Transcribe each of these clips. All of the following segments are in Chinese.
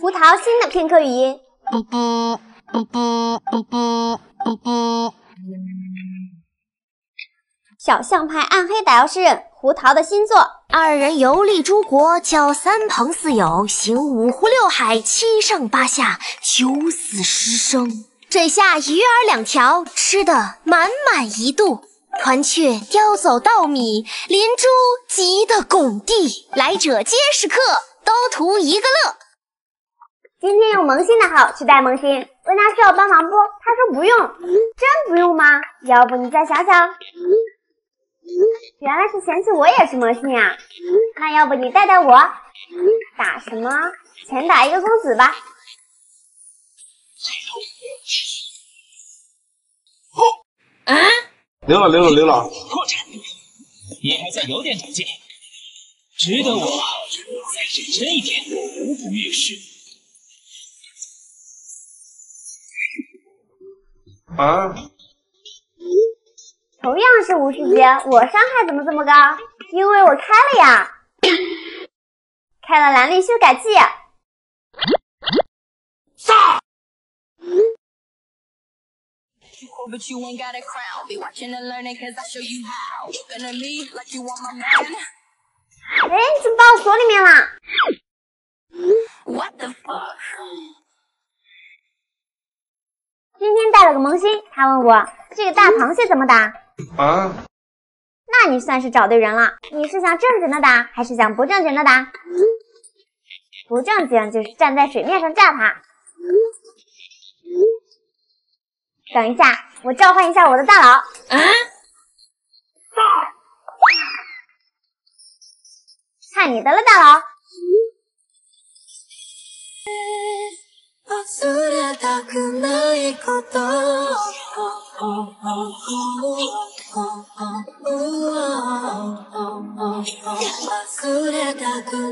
胡桃新的片刻语音。小象派暗黑打妖诗人胡桃的新作。二人游历诸国，交三朋四友，行五湖六海，七上八下，九死十生。这下鱼儿两条，吃的满满一肚。团雀叼走稻米，连珠急得拱地。来者皆是客，都图一个乐。今天用萌新的号去带萌新，问他需要帮忙不？他说不用，真不用吗？要不你再想想。原来是嫌弃我也是萌新啊，那要不你带带我？打什么？钱打一个公子吧。啊！灵了灵了灵了！破产，你还算有点长进，值得我再认真一点，无补运势。啊！同样是五十级，我伤害怎么这么高？因为我开了呀，开了蓝绿修改器。杀！哎，你怎么把我锁里面了？今天带了个萌新，他问我这个大螃蟹怎么打。啊？那你算是找对人了。你是想正经的打，还是想不正经的打？不正经就是站在水面上炸他。等一下，我召唤一下我的大佬。啊！看你的了，大佬。刚进了个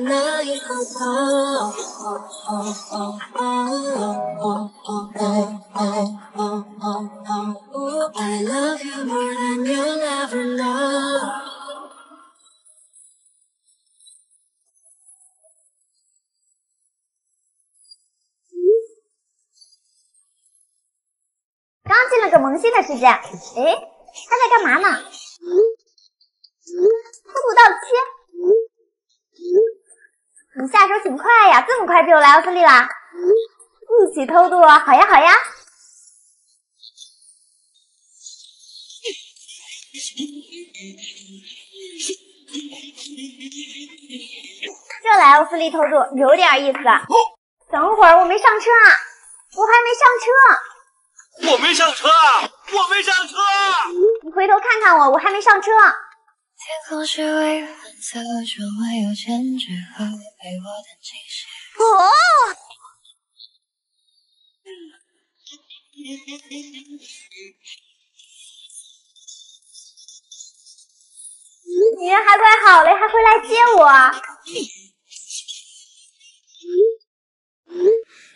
萌新的世界，哎，他在干嘛呢？偷渡到期，你下手挺快呀，这么快就来奥斯利啦！一起偷渡，好呀好呀。这来奥斯利偷渡有点意思。等会儿我没上车啊，我还没上车。我没上车，我没上车。你回头看看我，我还没上车。天空是微粉色，窗外有千纸鹤陪我弹琴时。哦。你人还快好嘞，还会来接我。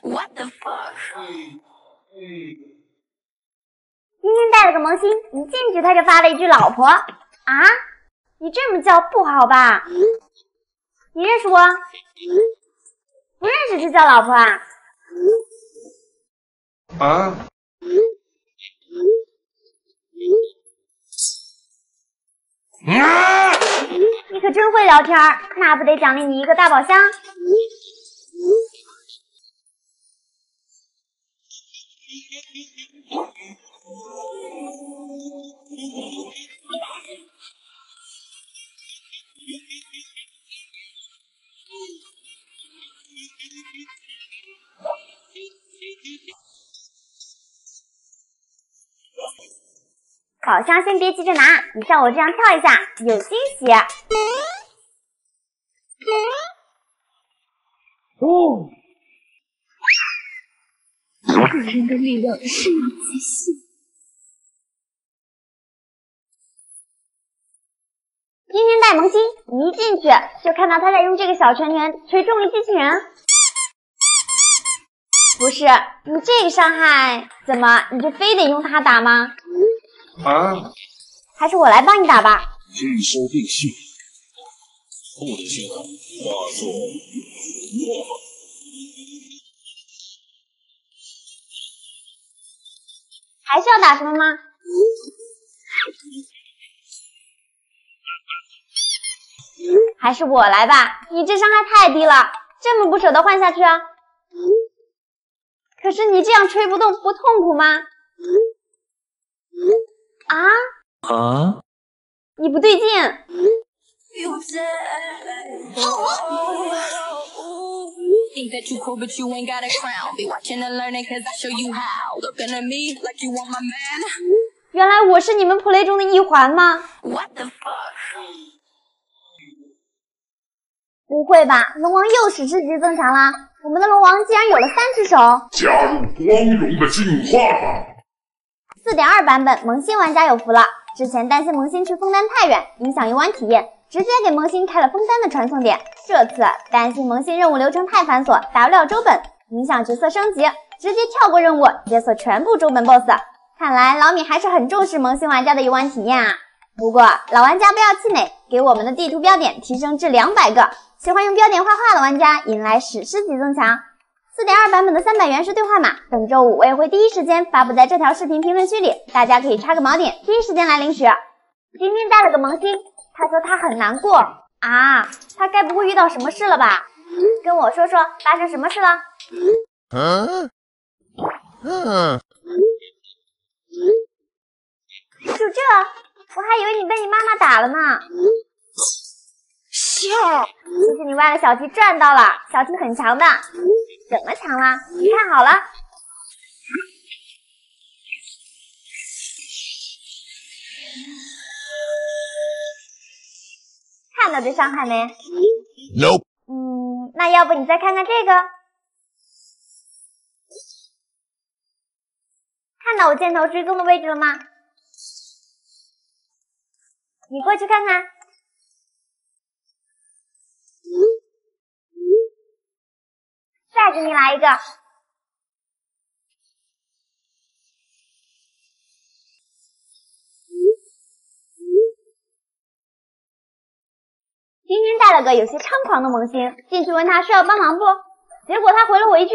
What the fuck？带了个萌新，一进去他就发了一句“老婆”啊！你这么叫不好吧？你认识我？不认识就叫老婆啊？啊？你可真会聊天，那不得奖励你一个大宝箱？宝箱先别急着拿，你像我这样跳一下，有惊喜。哦，一个人的力量是有极限。今天带萌新，一进去就看到他在用这个小拳拳捶重力机器人。不是你这个伤害，怎么你就非得用它打吗？啊，还是我来帮你打吧。气收并蓄，不得懈怠，化作雨露。还需要打什么吗？还是我来吧，你这伤害太低了，这么不舍得换下去啊？可是你这样吹不动，不痛苦吗？啊？啊？你不对劲。原来我是你们 play 中的一环吗？不会吧，龙王又使四级增强了！我们的龙王竟然有了三只手！加入光荣的进化吧！四点二版本萌新玩家有福了，之前担心萌新去枫丹太远，影响游玩体验，直接给萌新开了枫丹的传送点。这次担心萌新任务流程太繁琐，打不了周本，影响角色升级，直接跳过任务，解锁全部周本 BOSS。看来老米还是很重视萌新玩家的游玩体验啊！不过老玩家不要气馁，给我们的地图标点提升至两百个。喜欢用标点画画的玩家，迎来史诗级增强。四点二版本的三百元是兑换码，本周五我也会第一时间发布在这条视频评论区里，大家可以插个锚点，第一时间来领取。今天带了个萌新，他说他很难过啊，他该不会遇到什么事了吧？跟我说说发生什么事了？嗯嗯，就这，我还以为你被你妈妈打了呢。笑，这是你挖的小鸡赚到了，小鸡很强的，怎么强了？你看好了，看到这伤害没？No。嗯，那要不你再看看这个，看到我箭头追踪的位置了吗？你过去看看。再给你来一个。今天带了个有些猖狂的萌新，进去问他需要帮忙不？结果他回了我一句。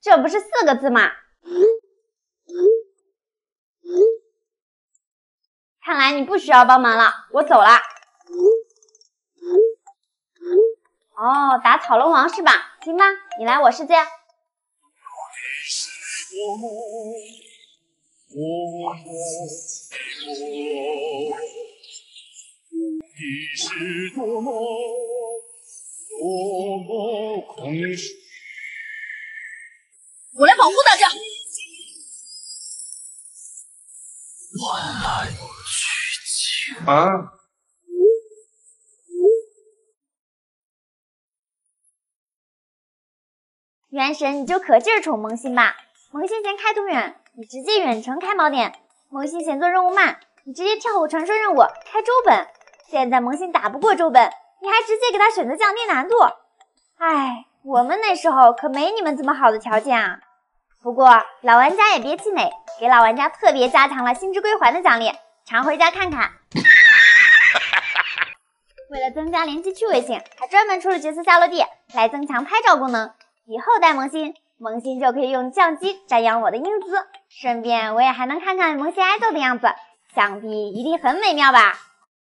这不是四个字吗？看来你不需要帮忙了，我走了。哦，打草龙王是吧？行吧，你来我世界。是多么？我来保护大家。万籁俱寂啊！元神，你就可劲儿宠萌新吧。萌新嫌开图远，你直接远程开锚点；萌新嫌做任务慢，你直接跳过传说任务开周本。现在萌新打不过周本。你还直接给他选择降低难度，哎，我们那时候可没你们这么好的条件啊。不过老玩家也别气馁，给老玩家特别加强了星之归还的奖励，常回家看看。为了增加联机趣味性，还专门出了角色下落地来增强拍照功能。以后带萌新，萌新就可以用相机瞻仰我的英姿，顺便我也还能看看萌新挨揍的样子，想必一定很美妙吧。